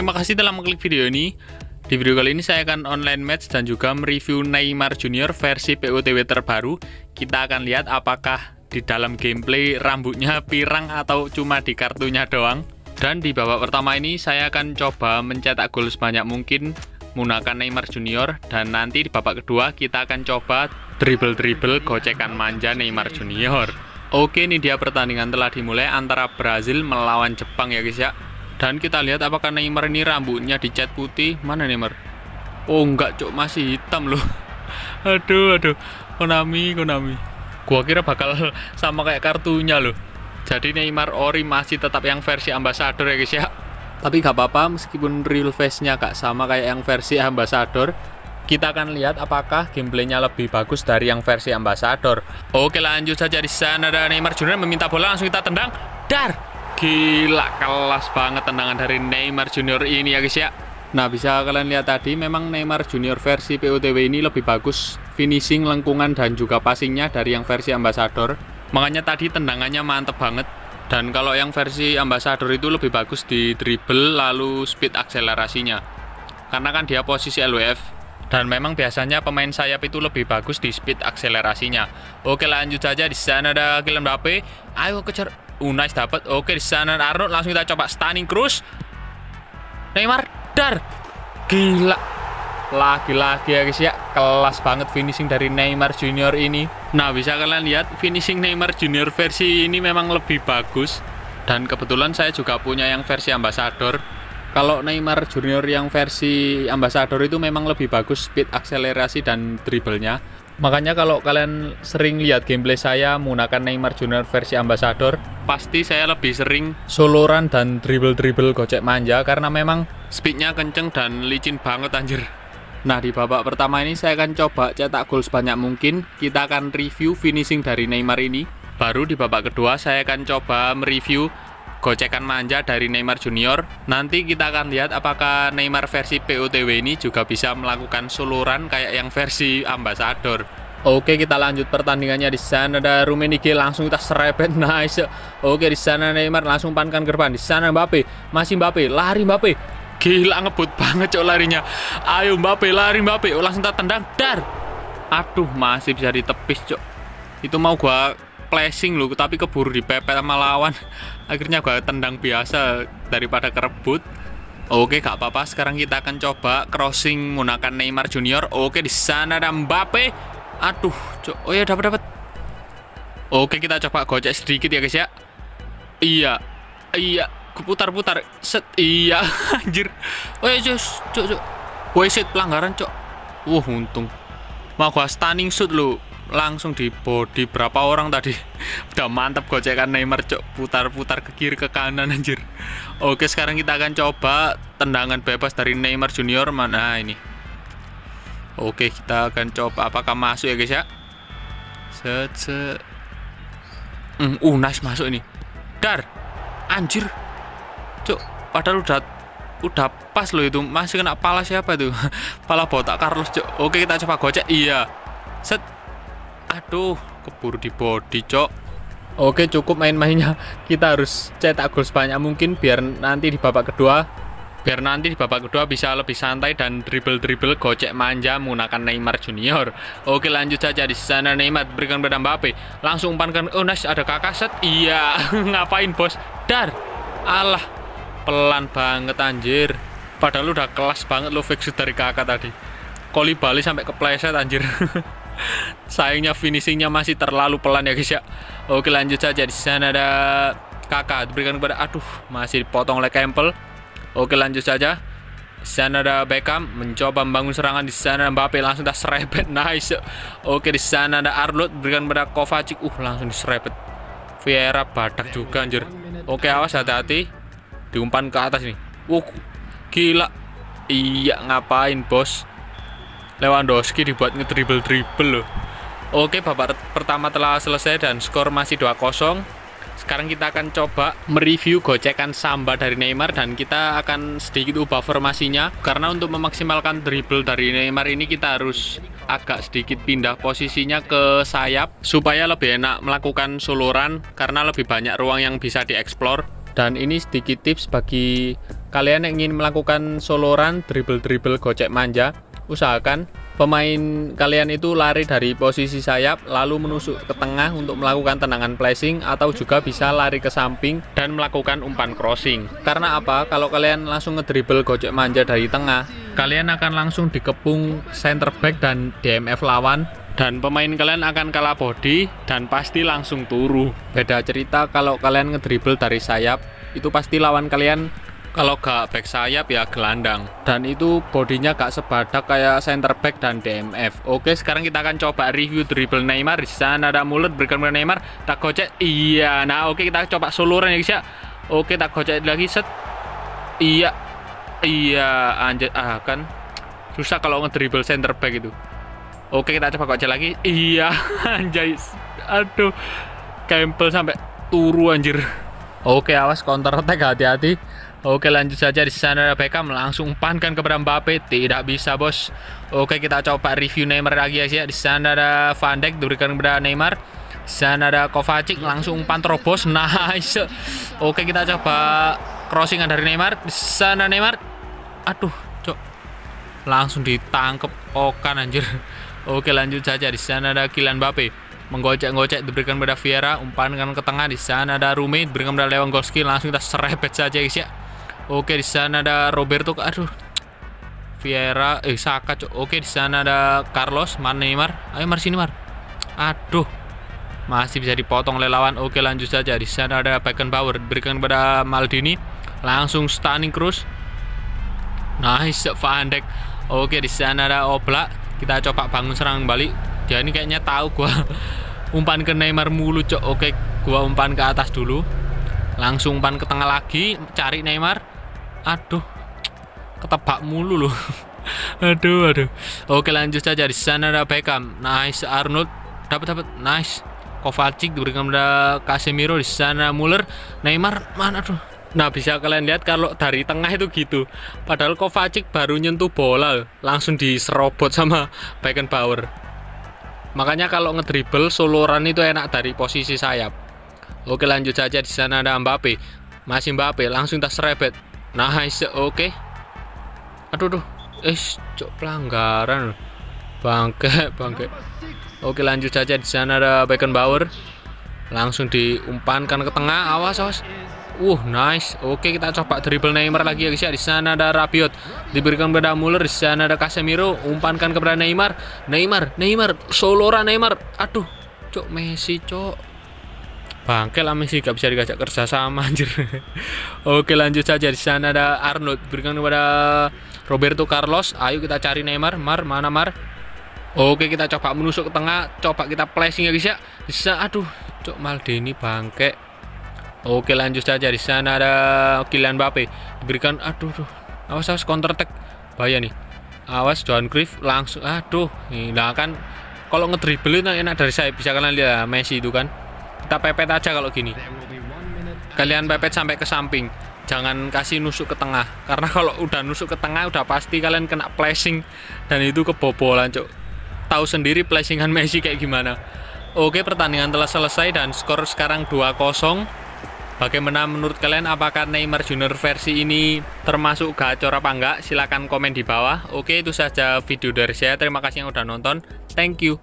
Terima kasih telah mengklik video ini. Di video kali ini saya akan online match dan juga mereview Neymar Junior versi POTW terbaru. Kita akan lihat apakah di dalam gameplay rambutnya pirang atau cuma di kartunya doang. Dan di babak pertama ini saya akan coba mencetak gol sebanyak mungkin menggunakan Neymar Junior dan nanti di babak kedua kita akan coba dribble-dribble gocekan manja Neymar Junior. Oke, ini dia pertandingan telah dimulai antara Brazil melawan Jepang ya guys ya. Dan kita lihat apakah Neymar ini rambutnya dicat putih. Mana Neymar? Oh enggak cok, masih hitam loh. aduh, aduh. Konami, Konami. Gua kira bakal sama kayak kartunya loh. Jadi Neymar Ori masih tetap yang versi ambassador ya guys ya. Tapi gak apa-apa meskipun real face-nya gak sama kayak yang versi ambassador kita akan lihat apakah gameplaynya lebih bagus dari yang versi Ambassador. Oke lanjut saja di sana ada Neymar Junior meminta bola langsung kita tendang. Dar, gila kelas banget tendangan dari Neymar Junior ini ya guys ya. Nah bisa kalian lihat tadi memang Neymar Junior versi POTW ini lebih bagus finishing, lengkungan dan juga passingnya dari yang versi Ambassador. Makanya tadi tendangannya mantep banget. Dan kalau yang versi Ambassador itu lebih bagus di dribble lalu speed akselerasinya. Karena kan dia posisi LWF dan memang biasanya pemain sayap itu lebih bagus di speed akselerasinya. Oke lanjut saja di sana ada Kylian Mbappe. Ayo kejar. Nice dapat. Oke di sana Arnold langsung kita coba stunning cross. Neymar dar. Gila. Lagi-lagi ya guys ya, kelas banget finishing dari Neymar Junior ini. Nah, bisa kalian lihat finishing Neymar Junior versi ini memang lebih bagus. Dan kebetulan saya juga punya yang versi ambassador kalau Neymar Junior yang versi Ambassador itu memang lebih bagus speed akselerasi dan dribblenya makanya kalau kalian sering lihat gameplay saya menggunakan Neymar Junior versi Ambassador pasti saya lebih sering soloran dan dribble-dribble gocek manja karena memang speednya kenceng dan licin banget anjir Nah di babak pertama ini saya akan coba cetak gol sebanyak mungkin Kita akan review finishing dari Neymar ini Baru di babak kedua saya akan coba mereview gocekan manja dari Neymar Junior. Nanti kita akan lihat apakah Neymar versi POTW ini juga bisa melakukan suluran kayak yang versi Ambassador. Oke, kita lanjut pertandingannya di sana ada Rumenige langsung kita serepet nice. Oke, di sana Neymar langsung pankan gerbang. Di sana Mbappe, masih Mbappe, lari Mbappe. Gila ngebut banget cok larinya. Ayo Mbappe, lari Mbappe. Langsung tak tendang dar. Aduh, masih bisa ditepis cok. Itu mau gua flashing loh tapi keburu dipepet sama lawan akhirnya gue tendang biasa daripada kerebut oke gak apa-apa sekarang kita akan coba crossing menggunakan Neymar Junior oke di sana ada Mbappe aduh oh ya dapat dapat oke kita coba gocek sedikit ya guys ya. Iya. Iya. Putar-putar set. Iya anjir. Oh ya cok. Cok cok. Set pelanggaran cok. Wah untung. Mau gua stunning shoot lu. Langsung di body berapa orang tadi? Udah mantap gocekan Neymar cok. Putar-putar ke kiri ke kanan anjir. Oke sekarang kita akan coba tendangan bebas dari Neymar Junior. Mana ini oke kita akan coba apakah masuk ya guys ya. Set set. Mm, uh nice masuk ini. Dar anjir. Cok padahal udah udah pas loh itu. Masih kena pala siapa tuh pala botak Carlos cok oke kita coba gocek. Iya. Set. Aduh, keburu di body, cok. Oke, cukup main-mainnya. Kita harus cetak gol sebanyak mungkin biar nanti di babak kedua biar nanti di babak kedua bisa lebih santai dan dribble-dribble gocek manja menggunakan Neymar Junior. Oke lanjut saja di sana Neymar berikan pada Mbappe. Langsung umpankan oh nice ada kakak set. Iya, ngapain bos? Dar. Allah. Pelan banget anjir. Padahal udah kelas banget lo fix dari kakak tadi. Koli balik sampai kepleset anjir. Sayangnya finishingnya masih terlalu pelan ya guys ya. Oke lanjut saja di sana ada kakak diberikan kepada aduh masih dipotong oleh Campbell. Oke lanjut saja. Di sana ada Beckham mencoba membangun serangan di sana Mbappe langsung dah serepet nice. Oke di sana ada Arnold berikan kepada Kovacic. Uh langsung diserepet. Vieira badak juga anjir. Oke awas hati-hati. Diumpan ke atas nih. Uh gila. Iya ngapain bos? Lewandowski dibuat ngedribble-dribble loh. Oke, babak pertama telah selesai dan skor masih 2-0. Sekarang kita akan coba mereview gocekan Samba dari Neymar dan kita akan sedikit ubah formasinya. Karena untuk memaksimalkan dribble dari Neymar ini kita harus agak sedikit pindah posisinya ke sayap supaya lebih enak melakukan suluran karena lebih banyak ruang yang bisa dieksplor. Dan ini sedikit tips bagi kalian yang ingin melakukan soloran dribble-dribble gocek manja. Usahakan pemain kalian itu lari dari posisi sayap lalu menusuk ke tengah untuk melakukan tendangan flashing atau juga bisa lari ke samping dan melakukan umpan crossing. Karena apa? Kalau kalian langsung ngedribble gocek manja dari tengah kalian akan langsung dikepung center back dan DMF lawan. Dan pemain kalian akan kalah body dan pasti langsung turu. Beda cerita kalau kalian ngedribble dari sayap itu pasti lawan kalian kalau gak back sayap ya gelandang. Dan itu bodinya gak sebadak kayak center back dan DMF oke sekarang kita akan coba review dribble Neymar. Di sana ada mulut ke Neymar. Tak gocek iya. Nah oke kita coba soluran ya guys ya. Oke tak gocek lagi set. Iya. Iya anjir. Ah kan susah kalau ngedribble center back itu oke kita coba gocek lagi. Iya anjay. Aduh Campbell sampai turu anjir. Oke awas counter attack hati-hati Oke lanjut saja di sana ada Beckham langsung umpankan kepada Mbappe. Tidak bisa bos. Oke kita coba review Neymar lagi ya di sana ada Van Dijk diberikan kepada Neymar. Di sana ada Kovacic langsung umpan terobos. Nice. Oke kita coba crossingan dari Neymar. Di sana Neymar. Aduh cok. Langsung ditangkep Okan anjir. Oke lanjut saja. Di sana ada Kylian Mbappe. Menggocek-gocek diberikan kepada Vieira. Umpankan ke tengah. Di sana ada Rumi diberikan kepada Lewandowski. Langsung kita serepet saja guys ya Oke di sana ada Roberto. Aduh. Vieira, eh Saka. Cok. Oke di sana ada Carlos, Neymar? Ayo Mar sini Mar. Aduh. Masih bisa dipotong oleh lawan. Oke lanjut saja. Di sana ada Beckenbauer berikan kepada Maldini. Langsung stunning cross. Nice Van Dijk. Oke di sana ada Oblak. Kita coba bangun serang balik. Dia ini kayaknya tahu gua umpan ke Neymar mulu, Cok. Oke, gua umpan ke atas dulu. Langsung umpan ke tengah lagi, cari Neymar aduh ketebak mulu loh. Aduh aduh. Oke lanjut saja di sana ada Beckham. Nice Arnold. Dapat dapat. Nice. Kovacic diberikan pada Casemiro di sana. Muller Neymar mana aduh. Nah bisa kalian lihat kalau dari tengah itu gitu. Padahal Kovacic baru nyentuh bola Langsung diserobot sama Beckenbauer. Makanya kalau ngedribble soloran itu enak dari posisi sayap. Oke lanjut saja di sana ada Mbappe. Masih Mbappe langsung tas rebet Nice, oke. Aduh, aduh. Eh, cok pelanggaran. Bangke, bangke. Oke, lanjut saja di sana ada Beckenbauer. Langsung diumpankan ke tengah. Awas, awas. Uh, nice. Oke, kita coba dribble Neymar lagi ya guys ya. Di sana ada Rabiot. Diberikan kepada Muller. Di sana ada Casemiro. Umpankan kepada Neymar. Neymar, Neymar. Solora Neymar. Aduh, cok Messi, cok bangke lah Messi gak bisa dikajak kerja sama anjir. Oke lanjut saja. Di sana ada Arnold. Berikan kepada Roberto Carlos. Ayo kita cari Neymar. Mar mana Mar? Oke kita coba menusuk ke tengah. Coba kita flashing ya guys ya. Bisa aduh cok Maldini bangke. Oke lanjut saja. Di sana ada Kylian Mbappe. Diberikan aduh tuh awas awas counter attack. Bahaya nih. Awas John Cruyff langsung aduh. Nah kan kalau ngedribble itu enak dari saya. Bisa kalian lihat Messi itu kan kita pepet aja kalau gini kalian pepet sampai ke samping jangan kasih nusuk ke tengah karena kalau udah nusuk ke tengah udah pasti kalian kena flashing dan itu kebobolan cok tahu sendiri flashingan Messi kayak gimana oke pertandingan telah selesai dan skor sekarang 2-0 Bagaimana menurut kalian apakah Neymar Junior versi ini termasuk gacor apa enggak? Silahkan komen di bawah. Oke itu saja video dari saya. Terima kasih yang udah nonton. Thank you.